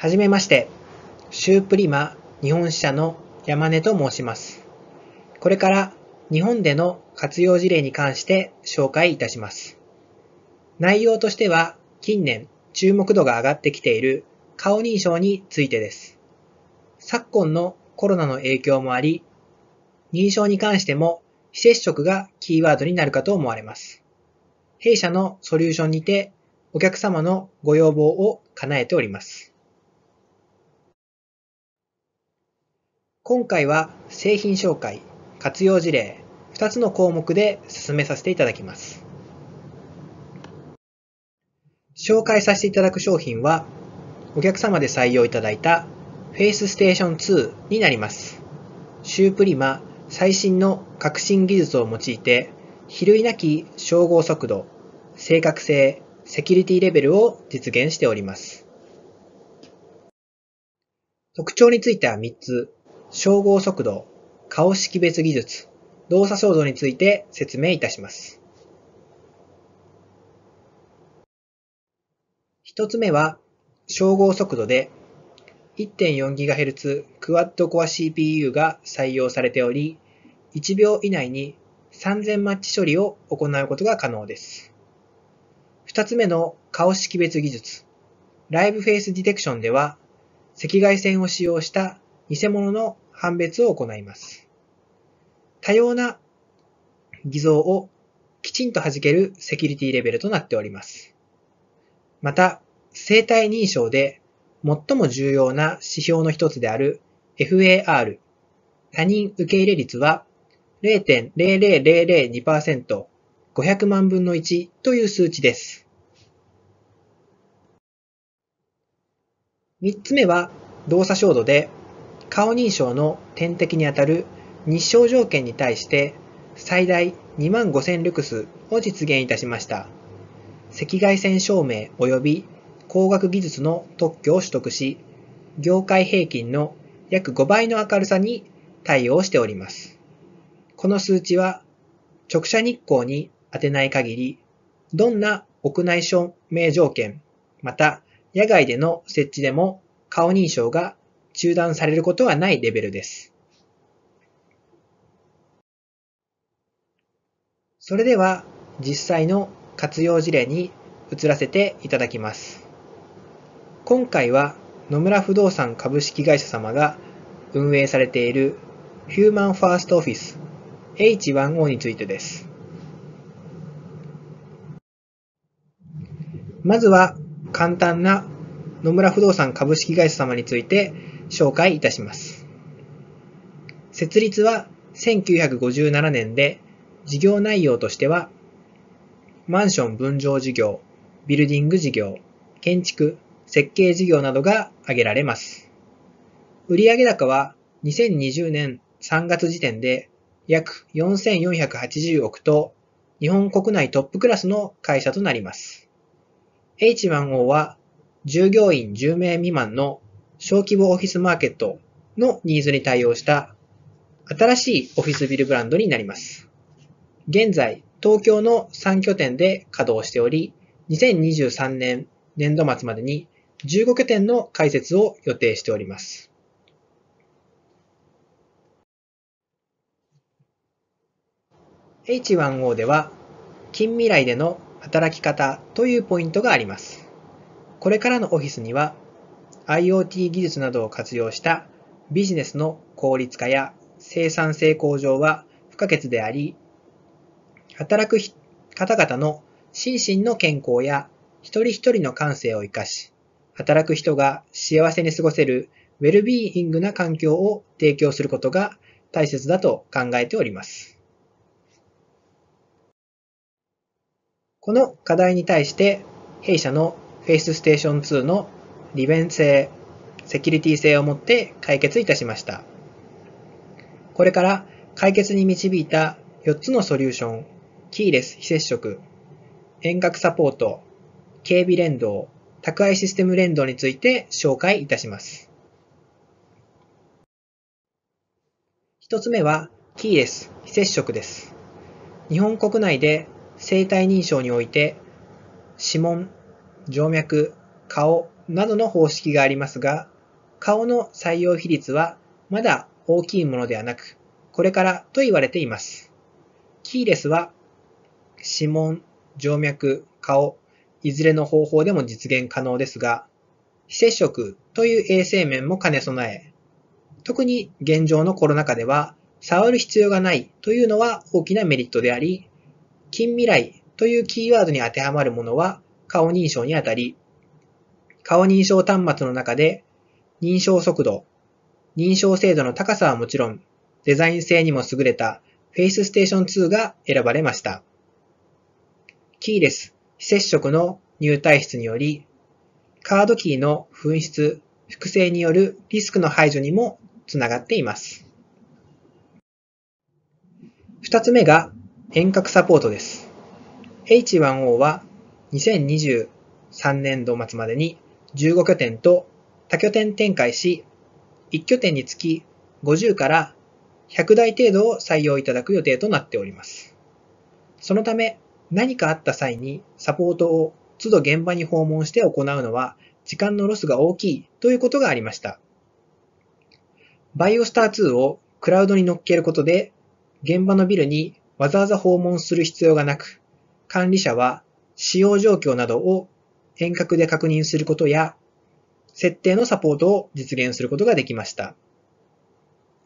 はじめまして、シュープリマ日本支社の山根と申します。これから日本での活用事例に関して紹介いたします。内容としては近年注目度が上がってきている顔認証についてです。昨今のコロナの影響もあり、認証に関しても非接触がキーワードになるかと思われます。弊社のソリューションにてお客様のご要望を叶えております。今回は製品紹介、活用事例、2つの項目で進めさせていただきます。紹介させていただく商品は、お客様で採用いただいた Face Station 2になります。シュープリマ最新の革新技術を用いて、比類なき照合速度、正確性、セキュリティレベルを実現しております。特徴については3つ、照合速度、顔識別技術、動作照度について説明いたします。1つ目は、照合速度で 1.4GHz クワッドコア CPU が採用されており、1秒以内に3000マッチ処理を行うことが可能です。2つ目の顔識別技術、ライブフェイスディテクションでは、赤外線を使用した偽物の判別を行います。多様な偽造をきちんと弾けるセキュリティレベルとなっております。また、生体認証で最も重要な指標の一つである FAR、他人受け入れ率は0.00002%、500万分の1という数値です。三つ目は動作照度で顔認証の点滴にあたる日照条件に対して最大2万5000ルクスを実現いたしました。赤外線照明及び光学技術の特許を取得し、業界平均の約5倍の明るさに対応しております。この数値は直射日光に当てない限り、どんな屋内照明条件、また野外での設置でも顔認証が中断されることはないレベルです。それでは実際の活用事例に移らせていただきます。今回は野村不動産株式会社様が運営されているヒューマンファーストオフィス H1O についてです。まずは簡単な野村不動産株式会社様について紹介いたします。設立は1957年で事業内容としてはマンション分譲事業、ビルディング事業、建築、設計事業などが挙げられます。売上高は2020年3月時点で約4480億と日本国内トップクラスの会社となります。H1O は従業員10名未満の小規模オフィスマーケットのニーズに対応した新しいオフィスビルブランドになります。現在、東京の3拠点で稼働しており、2023年年度末までに15拠点の開設を予定しております。H1O では、近未来での働き方というポイントがあります。これからのオフィスには、IoT 技術などを活用したビジネスの効率化や生産性向上は不可欠であり、働く方々の心身の健康や一人一人の感性を生かし、働く人が幸せに過ごせるウェルビーイングな環境を提供することが大切だと考えております。この課題に対して、弊社の Face Station 2の利便性、セキュリティ性をもって解決いたしました。これから解決に導いた4つのソリューション、キーレス非接触、遠隔サポート、警備連動、宅配システム連動について紹介いたします。一つ目は、キーレス非接触です。日本国内で生体認証において、指紋、静脈、顔などの方式がありますが、顔の採用比率はまだ大きいものではなく、これからと言われています。キーレスは指紋、静脈、顔、いずれの方法でも実現可能ですが、非接触という衛生面も兼ね備え、特に現状のコロナ禍では、触る必要がないというのは大きなメリットであり、近未来というキーワードに当てはまるものは顔認証にあたり、顔認証端末の中で認証速度、認証精度の高さはもちろん、デザイン性にも優れた Face Station 2が選ばれました。キーレス、非接触の入退室により、カードキーの紛失、複製によるリスクの排除にもつながっています。二つ目が遠隔サポートです。H1O は2023年度末までに15拠点と多拠点展開し、1拠点につき50から100台程度を採用いただく予定となっております。そのため、何かあった際にサポートを都度現場に訪問して行うのは時間のロスが大きいということがありました。バイオスター2をクラウドに乗っけることで現場のビルにわざわざ訪問する必要がなく、管理者は使用状況などを遠隔で確認することや、設定のサポートを実現することができました。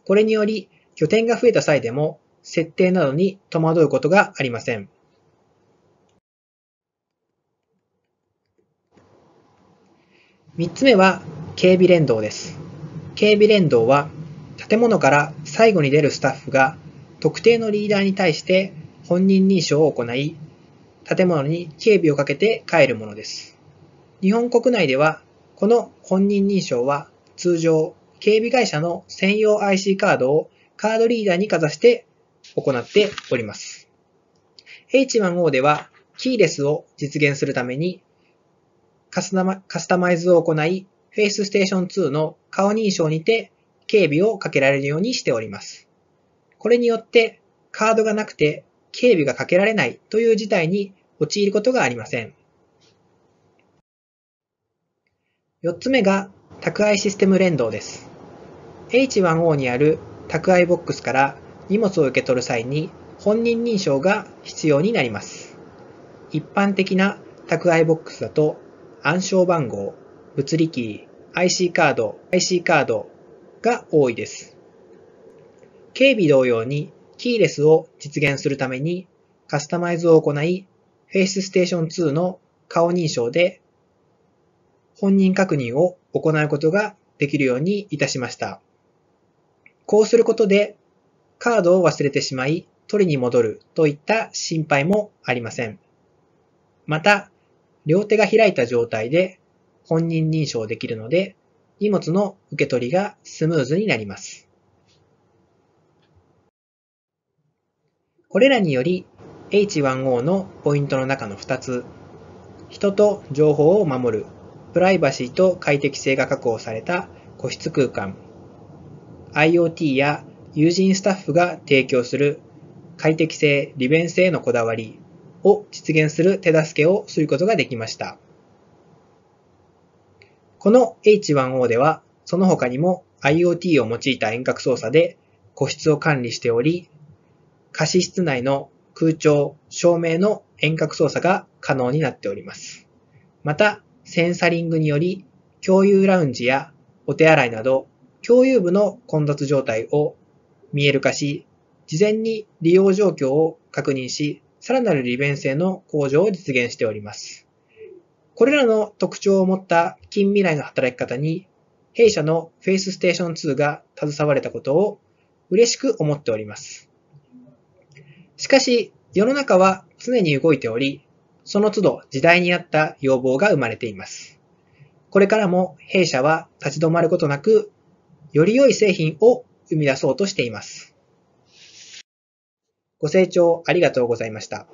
これにより、拠点が増えた際でも、設定などに戸惑うことがありません。三つ目は、警備連動です。警備連動は、建物から最後に出るスタッフが特定のリーダーに対して本人認証を行い、建物に警備をかけて帰るものです。日本国内では、この本人認証は通常、警備会社の専用 IC カードをカードリーダーにかざして行っております。H1O では、キーレスを実現するためにカスタマイズを行い、Face Station 2の顔認証にて警備をかけられるようにしております。これによってカードがなくて警備がかけられないという事態に陥ることがありません。4つ目が宅配システム連動です。H1O にある宅配ボックスから荷物を受け取る際に本人認証が必要になります。一般的な宅配ボックスだと暗証番号、物理キー、IC カード、IC カードが多いです。警備同様にキーレスを実現するためにカスタマイズを行い、Face Station 2の顔認証で本人確認を行うことができるようにいたしました。こうすることでカードを忘れてしまい取りに戻るといった心配もありません。また、両手が開いた状態で本人認証できるので、荷物の受け取りがスムーズになります。これらにより H1O のポイントの中の2つ、人と情報を守るプライバシーと快適性が確保された個室空間、IoT や友人スタッフが提供する快適性、利便性のこだわり、を実現する手助けをすることができました。この H1O では、その他にも IoT を用いた遠隔操作で個室を管理しており、貸室内の空調、照明の遠隔操作が可能になっております。また、センサリングにより、共有ラウンジやお手洗いなど、共有部の混雑状態を見える化し、事前に利用状況を確認し、さらなる利便性の向上を実現しております。これらの特徴を持った近未来の働き方に、弊社の Face Station 2が携われたことを嬉しく思っております。しかし、世の中は常に動いており、その都度時代に合った要望が生まれています。これからも弊社は立ち止まることなく、より良い製品を生み出そうとしています。ご清聴ありがとうございました。